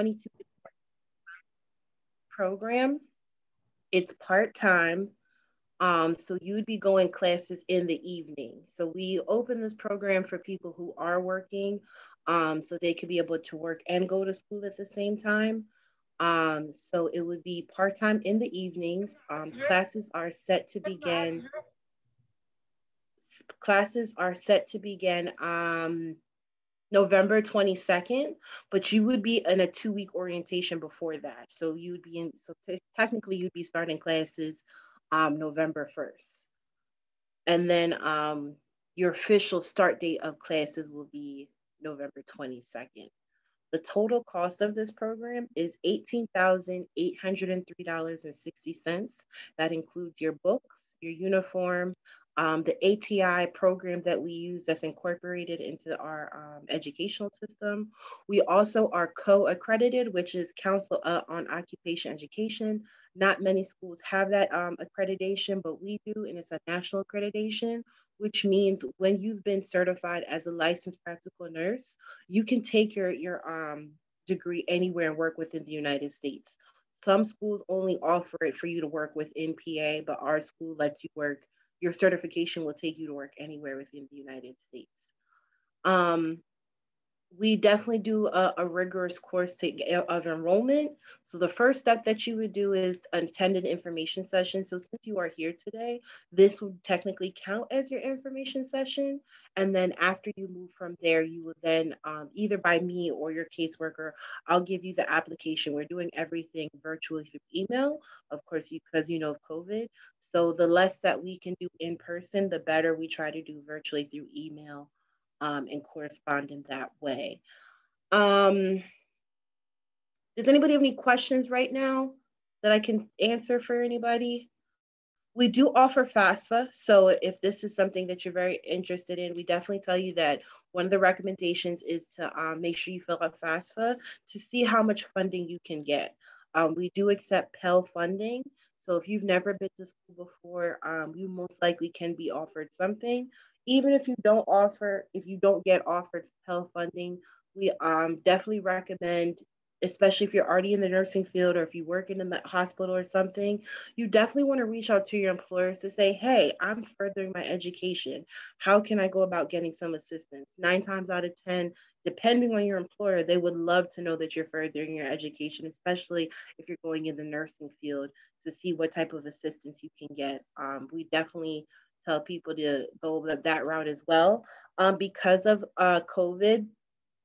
22 program. It's part time. Um, so you would be going classes in the evening. So we open this program for people who are working, um, so they could be able to work and go to school at the same time. Um, so it would be part time in the evenings. Um, classes are set to begin. Classes are set to begin um, November 22nd, but you would be in a two week orientation before that. So you would be in, so t- technically you'd be starting classes um, November 1st. And then um, your official start date of classes will be November 22nd. The total cost of this program is $18,803.60. That includes your books, your uniform, um, the ATI program that we use that's incorporated into our um, educational system. We also are co-accredited, which is Council on Occupational Education. Not many schools have that um, accreditation, but we do, and it's a national accreditation, which means when you've been certified as a licensed practical nurse, you can take your, your um, degree anywhere and work within the United States. Some schools only offer it for you to work within PA, but our school lets you work your certification will take you to work anywhere within the United States. Um, we definitely do a, a, rigorous course to, of enrollment. So the first step that you would do is attend an information session. So since you are here today, this would technically count as your information session. And then after you move from there, you will then um, either by me or your caseworker, I'll give you the application. We're doing everything virtually through email, of course, because you know of COVID. So the less that we can do in person, the better we try to do virtually through email um, and correspond in that way. Um, does anybody have any questions right now that I can answer for anybody? We do offer FAFSA. So if this is something that you're very interested in, we definitely tell you that one of the recommendations is to um, make sure you fill out FAFSA to see how much funding you can get. Um, we do accept Pell funding. So if you've never been to school before, um, you most likely can be offered something. Even if you don't offer, if you don't get offered Pell funding, we um, definitely recommend, especially if you're already in the nursing field or if you work in a hospital or something, you definitely want to reach out to your employers to say, hey, I'm furthering my education. How can I go about getting some assistance? Nine times out of 10, depending on your employer, they would love to know that you're furthering your education, especially if you're going in the nursing field to see what type of assistance you can get. Um, we definitely tell people to go that, that route as well. Um, because of uh, COVID,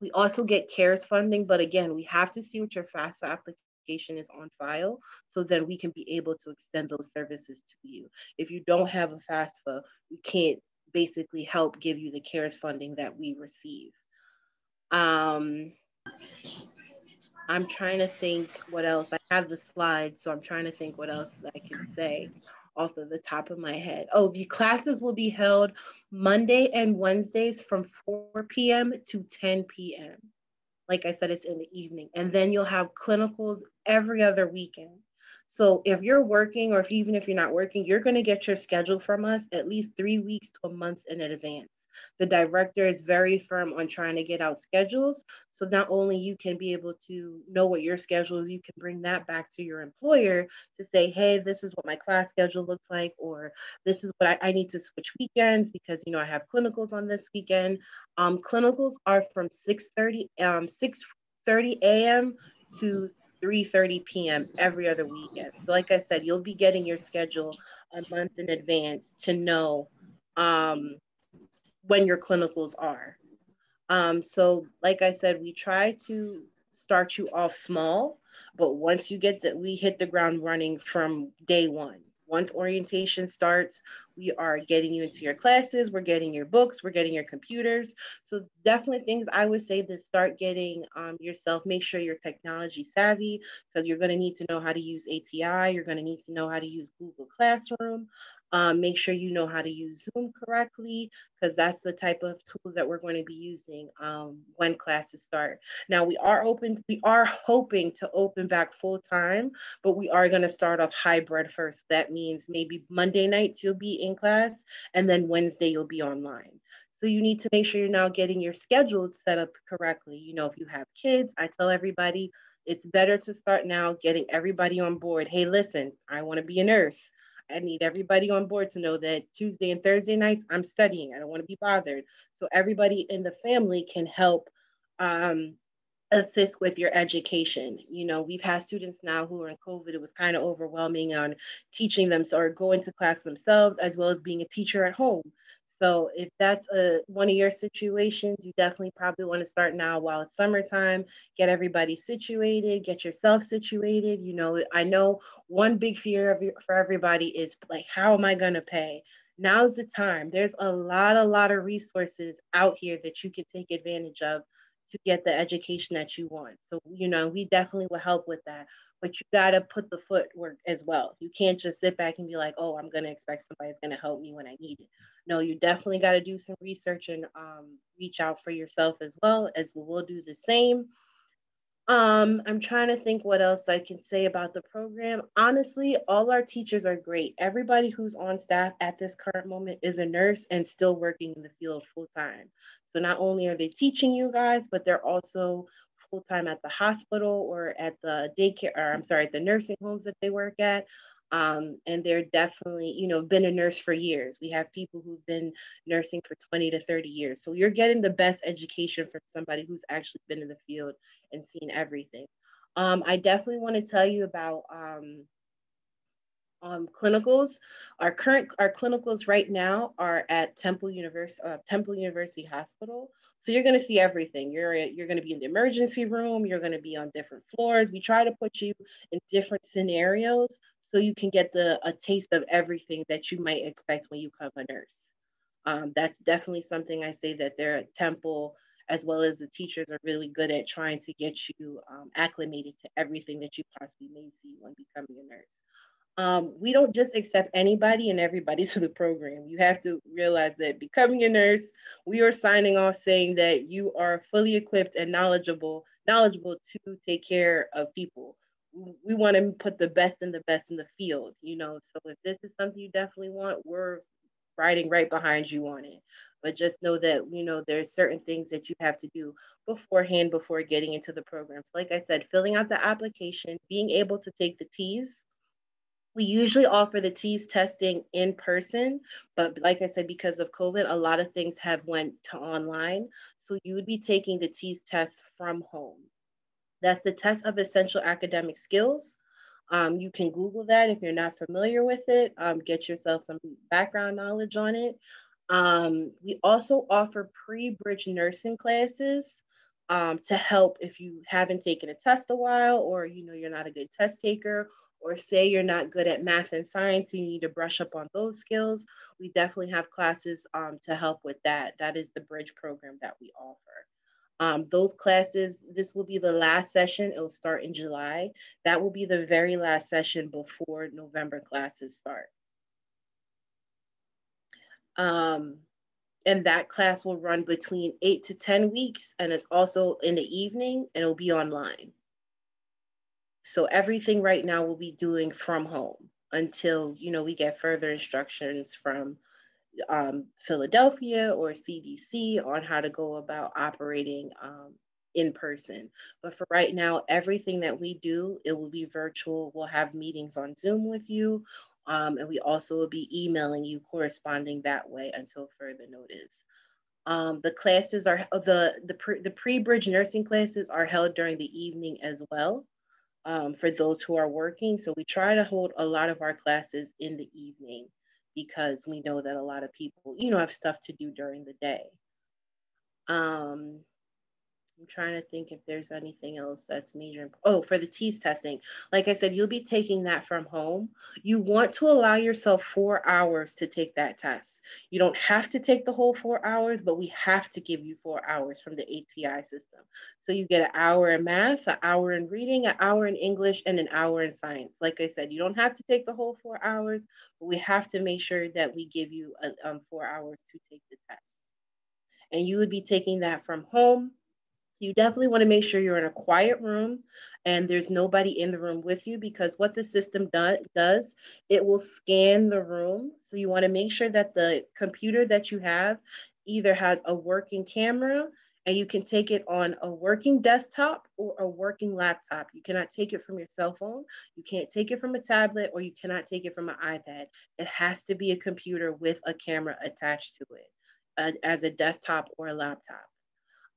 we also get CARES funding, but again, we have to see what your FAFSA application is on file so then we can be able to extend those services to you. If you don't have a FAFSA, we can't basically help give you the CARES funding that we receive. Um, I'm trying to think what else. I have the slides, so I'm trying to think what else I can say off of the top of my head. Oh, the classes will be held Monday and Wednesdays from 4 p.m. to 10 p.m. Like I said, it's in the evening. And then you'll have clinicals every other weekend. So if you're working, or if even if you're not working, you're going to get your schedule from us at least three weeks to a month in advance. The director is very firm on trying to get out schedules. So not only you can be able to know what your schedule is, you can bring that back to your employer to say, hey, this is what my class schedule looks like, or this is what I, I need to switch weekends because you know I have clinicals on this weekend. Um, clinicals are from 6:30 um, 6:30 a.m. to 3:30 p.m. every other weekend. So like I said, you'll be getting your schedule a month in advance to know um, when your clinicals are. Um, so, like I said, we try to start you off small, but once you get that, we hit the ground running from day one. Once orientation starts, we are getting you into your classes, we're getting your books, we're getting your computers. So definitely things I would say to start getting um, yourself, make sure you're technology savvy because you're gonna need to know how to use ATI, you're gonna need to know how to use Google Classroom. Um, make sure you know how to use Zoom correctly because that's the type of tools that we're going to be using um, when classes start. Now we are open, we are hoping to open back full time, but we are going to start off hybrid first. That means maybe Monday nights you'll be in class and then Wednesday you'll be online. So you need to make sure you're now getting your schedule set up correctly. You know, if you have kids, I tell everybody it's better to start now getting everybody on board. Hey, listen, I want to be a nurse. I need everybody on board to know that Tuesday and Thursday nights I'm studying. I don't want to be bothered. So everybody in the family can help um, assist with your education. You know, we've had students now who are in COVID. It was kind of overwhelming on teaching them or going to class themselves as well as being a teacher at home. So if that's a one of your situations, you definitely probably want to start now while it's summertime, get everybody situated, get yourself situated. You know, I know one big fear of, for everybody is like, how am I going to pay? Now's the time. There's a lot, a lot of resources out here that you can take advantage of to get the education that you want. So, you know, we definitely will help with that. But you got to put the footwork as well. You can't just sit back and be like, oh, I'm going to expect somebody's going to help me when I need it. No, you definitely got to do some research and um, reach out for yourself as well, as we'll do the same. Um, I'm trying to think what else I can say about the program. Honestly, all our teachers are great. Everybody who's on staff at this current moment is a nurse and still working in the field full time. So not only are they teaching you guys, but they're also full time at the hospital or at the daycare, or I'm sorry, at the nursing homes that they work at. Um, and they're definitely, you know, been a nurse for years. We have people who've been nursing for 20 to 30 years. So you're getting the best education from somebody who's actually been in the field and seen everything. Um, I definitely want to tell you about um, um, clinicals. Our current our clinicals right now are at Temple University uh, Temple University Hospital. So you're going to see everything. You're you're going to be in the emergency room. You're going to be on different floors. We try to put you in different scenarios so you can get the a taste of everything that you might expect when you come a nurse. Um, that's definitely something I say that they're at Temple, as well as the teachers are really good at trying to get you um, acclimated to everything that you possibly may see when becoming a nurse. Um, we don't just accept anybody and everybody to the program. You have to realize that becoming a nurse, we are signing off saying that you are fully equipped and knowledgeable, knowledgeable to take care of people we want to put the best and the best in the field, you know. So if this is something you definitely want, we're riding right behind you on it. But just know that, you know, there's certain things that you have to do beforehand before getting into the programs. Like I said, filling out the application, being able to take the TEAS. We usually offer the TEAS testing in person, but like I said, because of COVID, a lot of things have went to online. So you would be taking the TEAS test from home. That's the test of essential academic skills. Um, you can Google that if you're not familiar with it, um, get yourself some background knowledge on it. Um, we also offer pre-bridge nursing classes um, to help if you haven't taken a test a while or you know you're not a good test taker or say you're not good at math and science and you need to brush up on those skills we definitely have classes um, to help with that that is the bridge program that we offer um, those classes, this will be the last session. It'll start in July. That will be the very last session before November classes start. Um, and that class will run between eight to 10 weeks and it's also in the evening and it'll be online. So everything right now we'll be doing from home until, you know, we get further instructions from um, Philadelphia or CDC on how to go about operating um, in person. But for right now, everything that we do, it will be virtual. We'll have meetings on Zoom with you. Um, and we also will be emailing you corresponding that way until further notice. Um, the classes are the the pre, the pre-bridge nursing classes are held during the evening as well um, for those who are working. So we try to hold a lot of our classes in the evening because we know that a lot of people, you know, have stuff to do during the day. Um, I'm trying to think if there's anything else that's major. Oh, for the TEAS testing, like I said, you'll be taking that from home. You want to allow yourself four hours to take that test. You don't have to take the whole four hours, but we have to give you four hours from the ATI system. So you get an hour in math, an hour in reading, an hour in English, and an hour in science. Like I said, you don't have to take the whole four hours, but we have to make sure that we give you a, um, four hours to take the test. And you would be taking that from home you definitely want to make sure you're in a quiet room and there's nobody in the room with you because what the system do- does, it will scan the room. So you want to make sure that the computer that you have either has a working camera and you can take it on a working desktop or a working laptop. You cannot take it from your cell phone. You can't take it from a tablet or you cannot take it from an iPad. It has to be a computer with a camera attached to it uh, as a desktop or a laptop.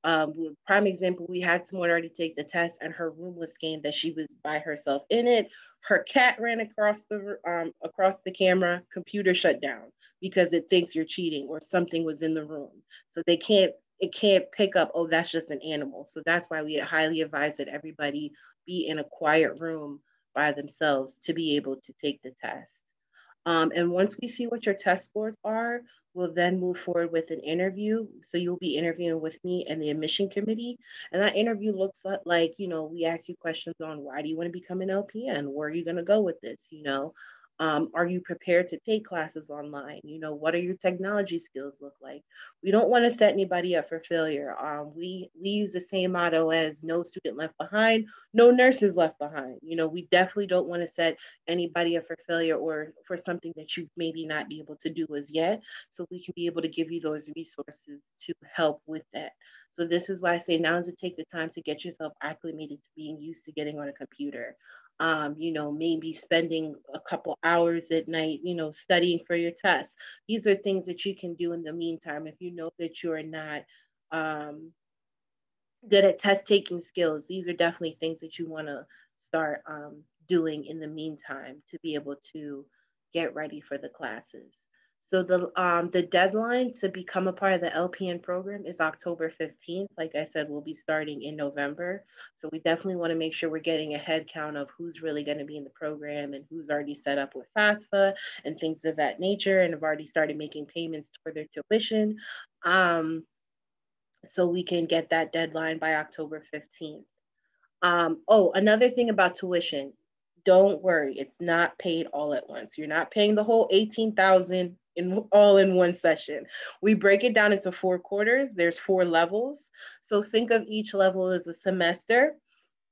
Um, prime example, we had someone already take the test and her room was scanned that she was by herself in it. Her cat ran across the um, across the camera, computer shut down because it thinks you're cheating or something was in the room. So they can't it can't pick up, oh, that's just an animal. So that's why we highly advise that everybody be in a quiet room by themselves to be able to take the test. Um, and once we see what your test scores are, we'll then move forward with an interview. So you'll be interviewing with me and the admission committee. And that interview looks like, you know, we ask you questions on why do you want to become an LPN? Where are you going to go with this? You know, um, are you prepared to take classes online? You know, what are your technology skills look like? We don't want to set anybody up for failure. Um, we we use the same motto as no student left behind, no nurses left behind. You know, we definitely don't want to set anybody up for failure or for something that you maybe not be able to do as yet. So we can be able to give you those resources to help with that. So this is why I say now is to take the time to get yourself acclimated to being used to getting on a computer um, you know, maybe spending a couple hours at night, you know, studying for your test. These are things that you can do in the meantime if you know that you're not um, good at test taking skills. These are definitely things that you want to start um, doing in the meantime to be able to get ready for the classes. So the um, the deadline to become a part of the LPN program is October 15th. Like I said, we'll be starting in November. So we definitely want to make sure we're getting a head count of who's really going to be in the program and who's already set up with FAFSA and things of that nature and have already started making payments for their tuition. Um, so we can get that deadline by October 15th. Um, oh, another thing about tuition, don't worry, it's not paid all at once. You're not paying the whole 18,000 in all in one session. We break it down into four quarters. There's four levels. So think of each level as a semester.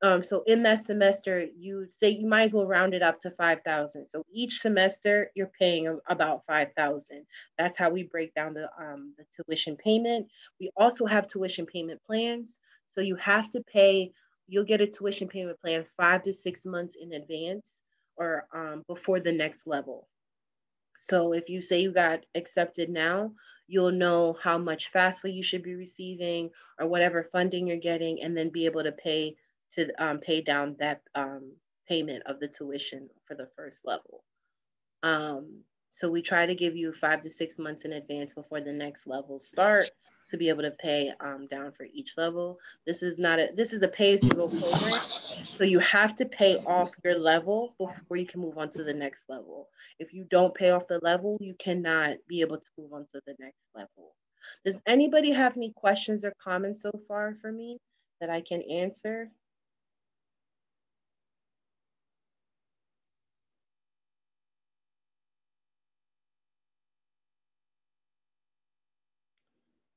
Um, so in that semester, you say you might as well round it up to 5,000. So each semester you're paying about 5,000. That's how we break down the, um, the tuition payment. We also have tuition payment plans. So you have to pay, you'll get a tuition payment plan five to six months in advance or um, before the next level. So if you say you got accepted now, you'll know how much FAFSA you should be receiving or whatever funding you're getting, and then be able to pay to um, pay down that um, payment of the tuition for the first level. Um, so we try to give you five to six months in advance before the next levels start to be able to pay um, down for each level. This is not a, this is a pay as you go program. So you have to pay off your level before you can move on to the next level. If you don't pay off the level, you cannot be able to move on to the next level. Does anybody have any questions or comments so far for me that I can answer?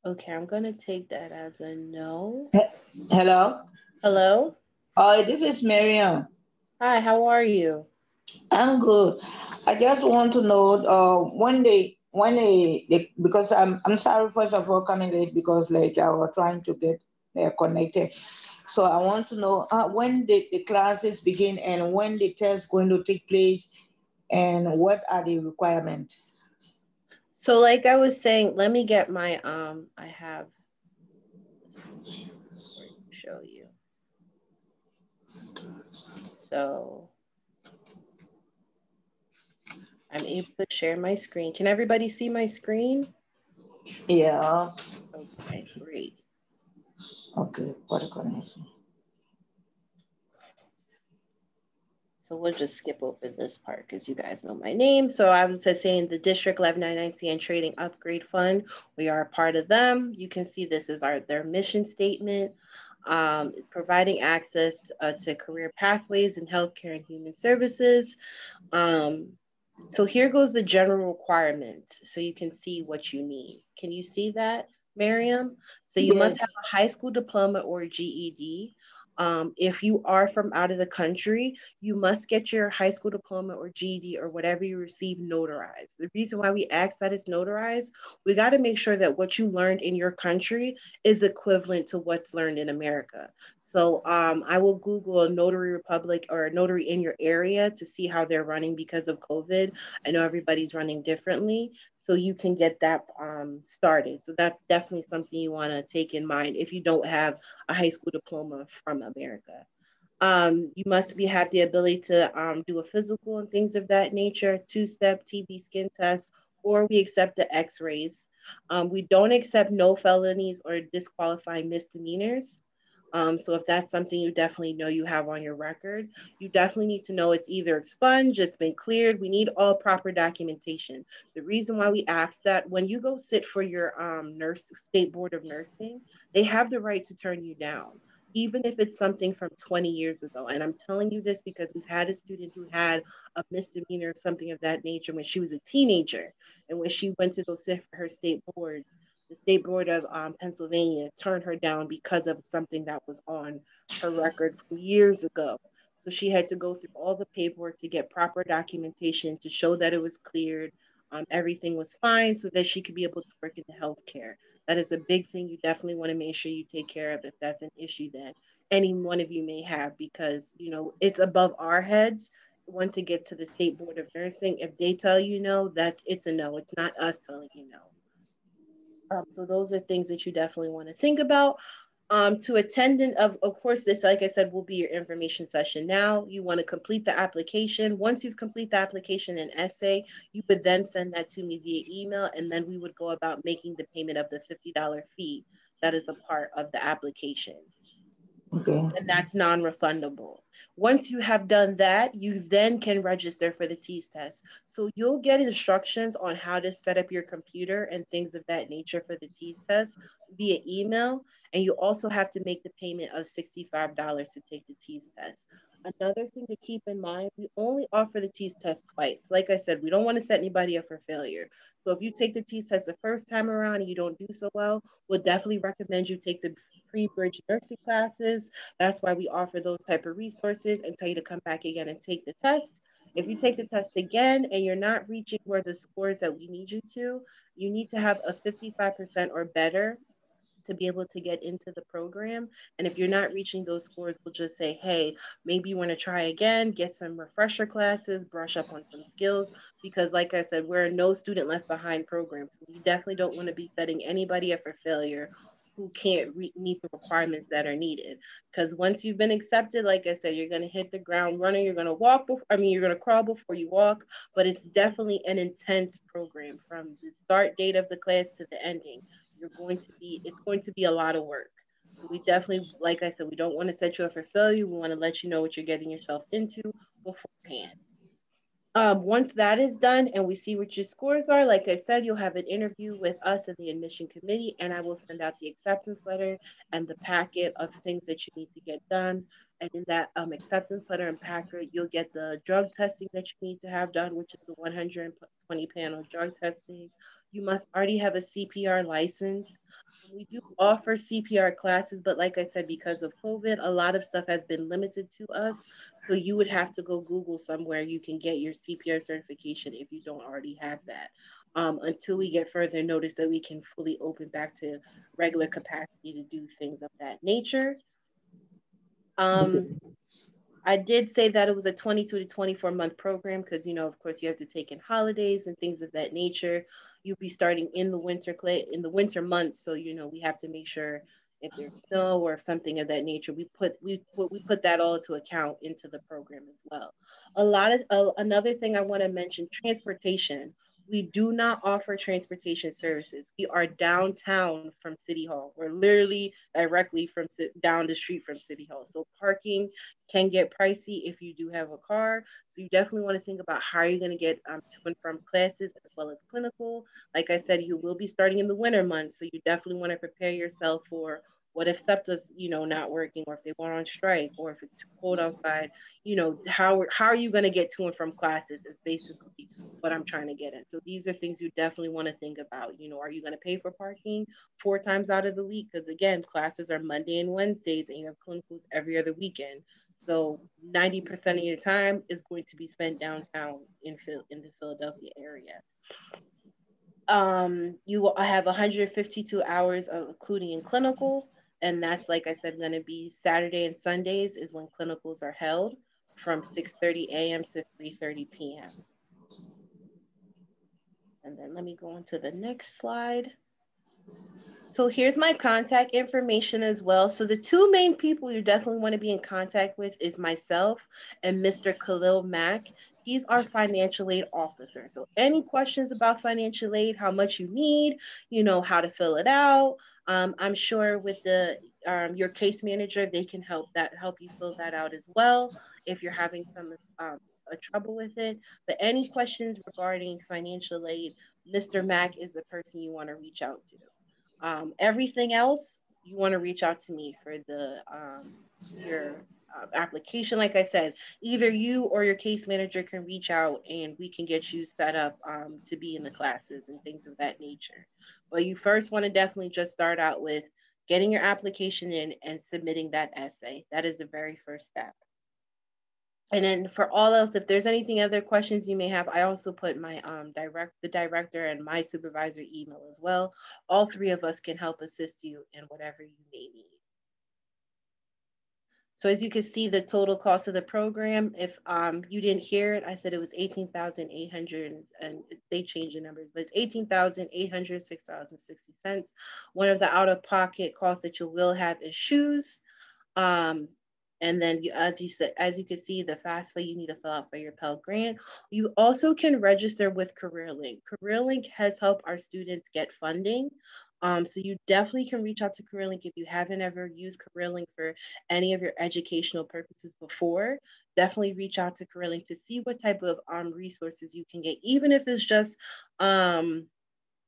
Okay, I'm gonna take that as a no. Hello. Hello. Oh, this is Miriam. Hi, how are you? I'm good. I just want to know uh, when they when they, they because I'm I'm sorry first of all coming late because like I was trying to get uh, connected. So I want to know uh, when the, the classes begin and when the test going to take place and what are the requirements. So like I was saying, let me get my, um, I have, show you. So I'm able to share my screen. Can everybody see my screen? Yeah. Okay, great. Okay, what a connection. So we'll just skip over this part because you guys know my name. So I was just saying the District 1199 CN Training Upgrade Fund, we are a part of them. You can see this is our their mission statement, um, providing access uh, to career pathways in healthcare and human services. Um, so here goes the general requirements so you can see what you need. Can you see that, Miriam? So you yes. must have a high school diploma or GED. Um, if you are from out of the country, you must get your high school diploma or GED or whatever you receive notarized. The reason why we ask that it's notarized, we got to make sure that what you learned in your country is equivalent to what's learned in America. So um, I will Google a notary republic or a notary in your area to see how they're running because of COVID. I know everybody's running differently so you can get that um, started. So that's definitely something you want to take in mind if you don't have a high school diploma from America. Um, you must be have the ability to um, do a physical and things of that nature, two-step TB skin test, or we accept the X-rays. Um, we don't accept no felonies or disqualifying misdemeanors. Um, so if that's something you definitely know you have on your record, you definitely need to know it's either expunged, it's been cleared. We need all proper documentation. The reason why we ask that when you go sit for your um, nurse state board of nursing, they have the right to turn you down, even if it's something from 20 years ago. And I'm telling you this because we've had a student who had a misdemeanor or something of that nature when she was a teenager. And when she went to go sit for her state boards, the state board of um, Pennsylvania turned her down because of something that was on her record from years ago. So she had to go through all the paperwork to get proper documentation to show that it was cleared, um, everything was fine, so that she could be able to work in the healthcare. That is a big thing you definitely want to make sure you take care of if that's an issue that any one of you may have, because you know it's above our heads. Once it gets to the state board of nursing, if they tell you no, that's it's a no. It's not us telling you no. Um, so those are things that you definitely want to think about. Um, to attendant of, of course, this, like I said, will be your information session. Now you want to complete the application. Once you've complete the application and essay, you would then send that to me via email, and then we would go about making the payment of the $50 fee that is a part of the application. Okay. And that's non-refundable. Once you have done that, you then can register for the TEAS test. So you'll get instructions on how to set up your computer and things of that nature for the TEAS test via email. And you also have to make the payment of $65 to take the TEAS test. Another thing to keep in mind, we only offer the TEAS test twice. Like I said, we don't want to set anybody up for failure. So if you take the TEAS test the first time around and you don't do so well, we'll definitely recommend you take the pre-bridge nursing classes. That's why we offer those type of resources and tell you to come back again and take the test. If you take the test again and you're not reaching where the scores that we need you to, you need to have a 55% or better to be able to get into the program. And if you're not reaching those scores, we'll just say, hey, maybe you want to try again, get some refresher classes, brush up on some skills, because like I said, we're a no student left behind program. We definitely don't want to be setting anybody up for failure who can't re- meet the requirements that are needed. Because once you've been accepted, like I said, you're going to hit the ground running. You're going to walk, before, I mean, you're going to crawl before you walk, but it's definitely an intense program from the start date of the class to the ending. You're going to be, it's going to be a lot of work. we definitely, like I said, we don't want to set you up for failure. We want to let you know what you're getting yourself into beforehand. Um, once that is done and we see what your scores are, like I said, you'll have an interview with us and the admission committee, and I will send out the acceptance letter and the packet of things that you need to get done. And in that um, acceptance letter and packet, you'll get the drug testing that you need to have done, which is the 120 panel drug testing. You must already have a CPR license. We do offer CPR classes, but like I said, because of COVID, a lot of stuff has been limited to us. So you would have to go Google somewhere you can get your CPR certification if you don't already have that. Um, until we get further notice that we can fully open back to regular capacity to do things of that nature. Um, I did say that it was a 22 to 24 month program because, you know, of course, you have to take in holidays and things of that nature. You'll be starting in the winter clay in the winter months, so you know we have to make sure if there's snow or something of that nature, we put we put, we put that all to account into the program as well. A lot of uh, another thing I want to mention: transportation. We do not offer transportation services. We are downtown from City Hall. We're literally directly from down the street from City Hall. So parking can get pricey if you do have a car. So you definitely want to think about how you're going to get um, to and from classes as well as clinical. Like I said, you will be starting in the winter months. So you definitely want to prepare yourself for What if SEPTA's, you know, not working or if they went on strike or if it's cold outside, you know, how, how are you going to get to and from classes is basically what I'm trying to get at. So these are things you definitely want to think about. You know, are you going to pay for parking four times out of the week? Because again, classes are Monday and Wednesdays and you have clinicals every other weekend. So 90% of your time is going to be spent downtown in, in the Philadelphia area. Um, you will have 152 hours of including in clinical, and that's like I said, going to be Saturday and Sundays is when clinicals are held from 6:30 a.m. to 3:30 p.m. And then let me go on to the next slide. So here's my contact information as well. So the two main people you definitely want to be in contact with is myself and Mr. Khalil Mack. He's our financial aid officer. So any questions about financial aid, how much you need, you know, how to fill it out. Um, I'm sure with the um, your case manager, they can help that help you fill that out as well if you're having some um, trouble with it. But any questions regarding financial aid, Mr. Mack is the person you want to reach out to. Um, everything else, you want to reach out to me for the um, your application. Like I said, either you or your case manager can reach out and we can get you set up um, to be in the classes and things of that nature. But you first want to definitely just start out with getting your application in and submitting that essay. That is the very first step. And then for all else, if there's anything other questions you may have, I also put my um, direct, the director and my supervisor email as well. All three of us can help assist you in whatever you may need. So as you can see, the total cost of the program, if um, you didn't hear it, I said it was 18,800 and they changed the numbers, but it's $18,806.60. One of the out-of-pocket costs that you will have is shoes. Um, and then you, as you said, as you can see, the FAFSA you need to fill out for your Pell Grant. You also can register with CareerLink. CareerLink has helped our students get funding. Um, so you definitely can reach out to CareerLink if you haven't ever used CareerLink for any of your educational purposes before. Definitely reach out to CareerLink to see what type of um, resources you can get, even if it's just um,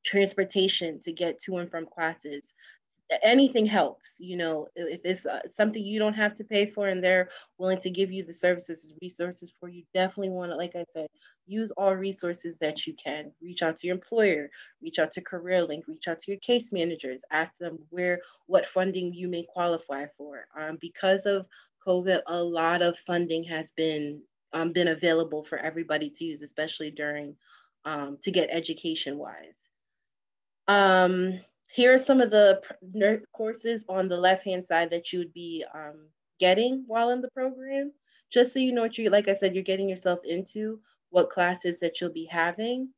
transportation to get to and from classes anything helps you know if it's uh, something you don't have to pay for and they're willing to give you the services resources for you definitely want to like i said use all resources that you can. Reach out to your employer reach out to careerlink reach out to your case managers ask them where what funding you may qualify for. Um, because of covid a lot of funding has been um, been available for everybody to use especially during um, to get education wise um, here are some of the courses on the left-hand side that you would be um, getting while in the program, just so you know what you, like I said, you're getting yourself into, what classes that you'll be having.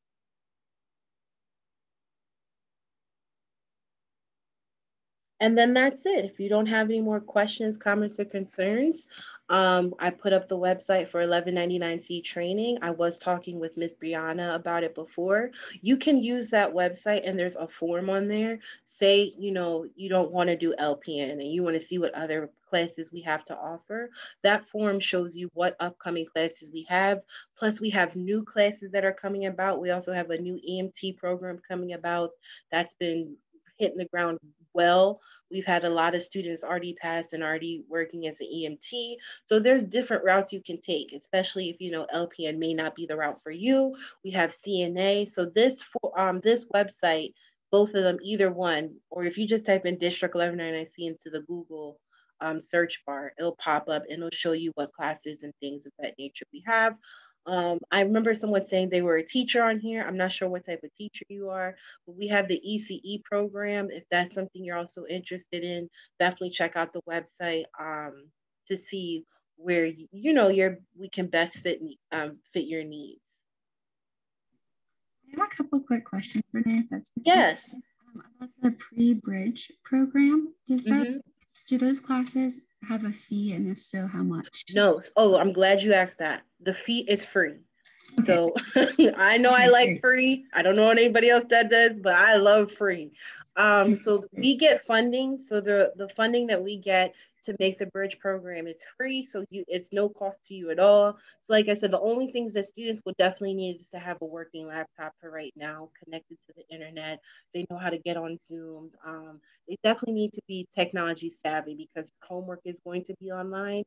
And then that's it. If you don't have any more questions, comments, or concerns, um, I put up the website for 1199C training. I was talking with Miss Brianna about it before. You can use that website and there's a form on there. Say, you know, you don't want to do LPN and you want to see what other classes we have to offer. That form shows you what upcoming classes we have. Plus we have new classes that are coming about. We also have a new EMT program coming about that's been hitting the ground well. We've had a lot of students already pass and already working as an EMT. So there's different routes you can take, especially if you know LPN may not be the route for you. We have CNA. So this for um this website, both of them, either one, or if you just type in District 1199C into the Google um, search bar, it'll pop up and it'll show you what classes and things of that nature we have. Um, I remember someone saying they were a teacher on here. I'm not sure what type of teacher you are, but we have the ECE program. If that's something you're also interested in, definitely check out the website um, to see where you, you know your we can best fit um, fit your needs. I have a couple quick questions, Renee. If that's okay. yes. Um, about the pre-bridge program, does that mm-hmm. do those classes have a fee? And if so, how much? No. Oh, I'm glad you asked that. The fee is free. So I know I like free. I don't know anybody else that does, but I love free. Um, so we get funding. So the, the funding that we get to make the bridge program. is free, so you it's no cost to you at all. So like I said, the only things that students will definitely need is to have a working laptop for right now, connected to the internet. They know how to get on Zoom. Um, they definitely need to be technology savvy because homework is going to be online.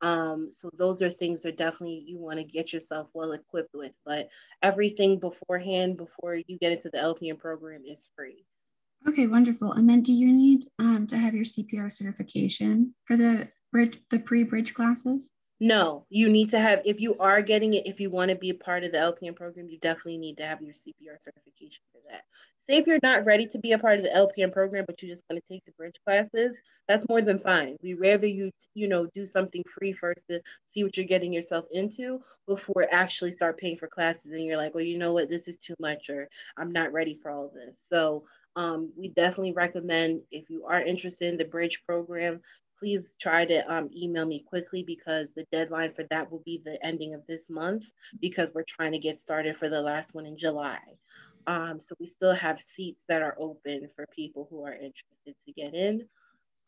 Um, so those are things that definitely you want to get yourself well equipped with. But everything beforehand, before you get into the LPN program, is free. Okay, wonderful. And then do you need um, to have your CPR certification for the bridge, the pre-bridge classes? No, you need to have, if you are getting it, if you want to be a part of the LPN program, you definitely need to have your CPR certification for that. Say if you're not ready to be a part of the LPN program, but you just want to take the bridge classes, that's more than fine. We rather you, you know, do something free first to see what you're getting yourself into before actually start paying for classes. And you're like, well, you know what, this is too much, or I'm not ready for all this. So um, we definitely recommend if you are interested in the bridge program, please try to um, email me quickly because the deadline for that will be the ending of this month because we're trying to get started for the last one in July. Um, so we still have seats that are open for people who are interested to get in.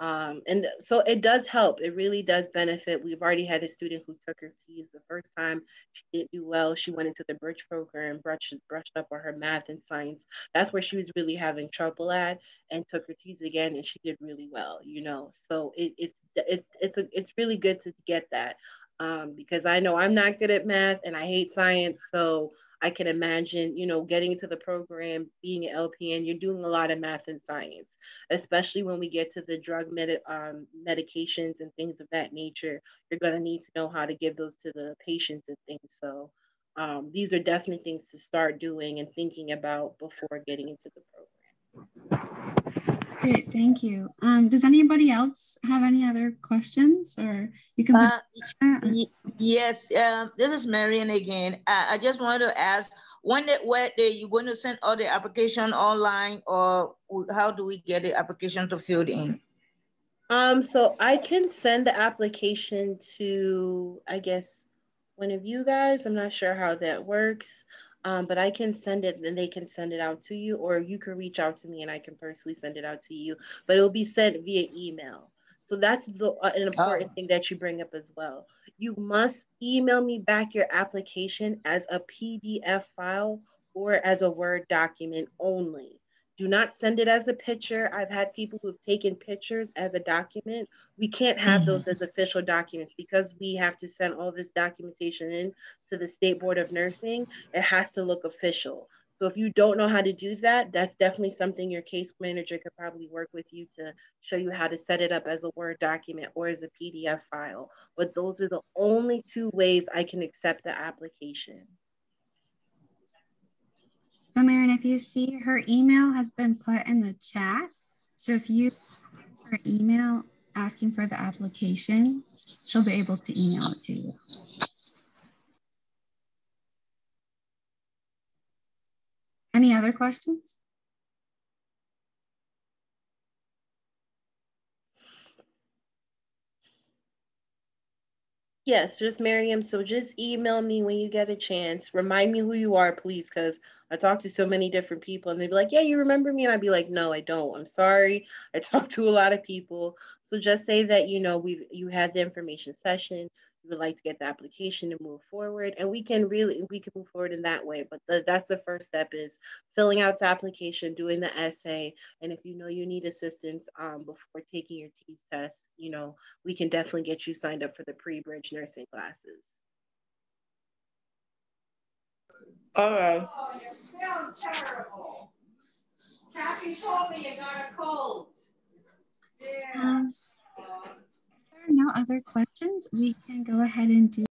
Um, and so it does help. It really does benefit. We've already had a student who took her TEAS the first time. She didn't do well. She went into the bridge program, brushed, brushed up on her math and science. That's where she was really having trouble at and took her TEAS again and she did really well, you know. So it, it's, it's, it's, a, it's really good to get that um, because I know I'm not good at math and I hate science. So I can imagine, you know, getting into the program, being an LPN, you're doing a lot of math and science, especially when we get to the drug med- um, medications and things of that nature. You're going to need to know how to give those to the patients and things. So um, these are definitely things to start doing and thinking about before getting into the program. Great, thank you. Um, does anybody else have any other questions or you can uh, Yes, um, this is Marion again. Uh, I just wanted to ask, when the, where they, you going to send all the application online or how do we get the application to fill in? Um, so I can send the application to, I guess, one of you guys. I'm not sure how that works um, but I can send it and they can send it out to you, or you can reach out to me and I can personally send it out to you. But it'll be sent via email. So that's the, uh, an important oh. thing that you bring up as well. You must email me back your application as a PDF file or as a Word document only. Do not send it as a picture. I've had people who've taken pictures as a document. We can't have those mm-hmm. as official documents because we have to send all this documentation in to the State Board of Nursing. It has to look official. So if you don't know how to do that, that's definitely something your case manager could probably work with you to show you how to set it up as a Word document or as a PDF file. But those are the only two ways I can accept the application. So Marion, if you see her email has been put in the chat. So if you her email asking for the application, she'll be able to email it to you. Any other questions? Yes, just Miriam. So just email me when you get a chance. Remind me who you are, please, because I talk to so many different people and they'd be like, Yeah, you remember me? And I'd be like, No, I don't. I'm sorry. I talk to a lot of people. So just say that, you know, we you had the information session you would like to get the application and move forward and we can really we can move forward in that way but the, that's the first step is filling out the application doing the essay and if you know you need assistance um, before taking your TEAS test you know we can definitely get you signed up for the pre-bridge nursing classes. All right. Oh, you sound terrible. Kathy told me you got a cold. Yeah. Um, if there are no other questions, we can go ahead and do